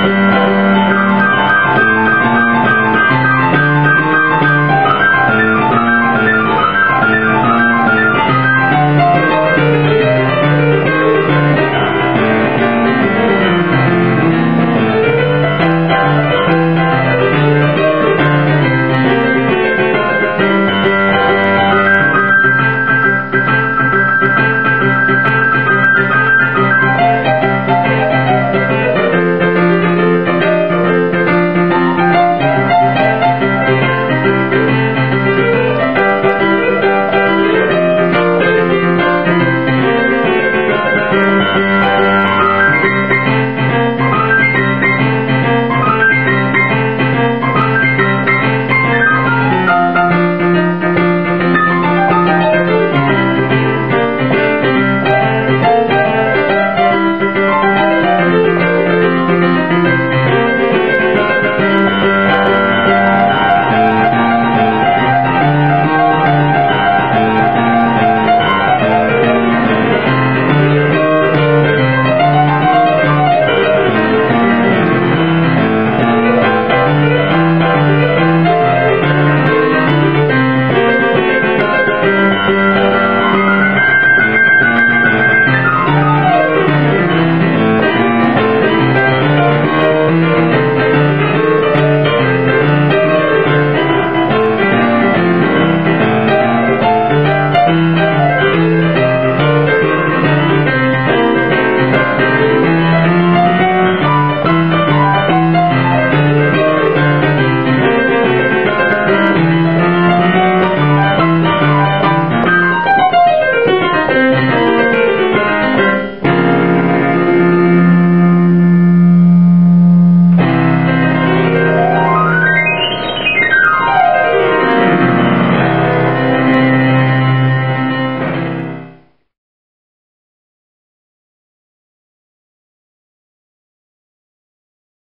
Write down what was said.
Música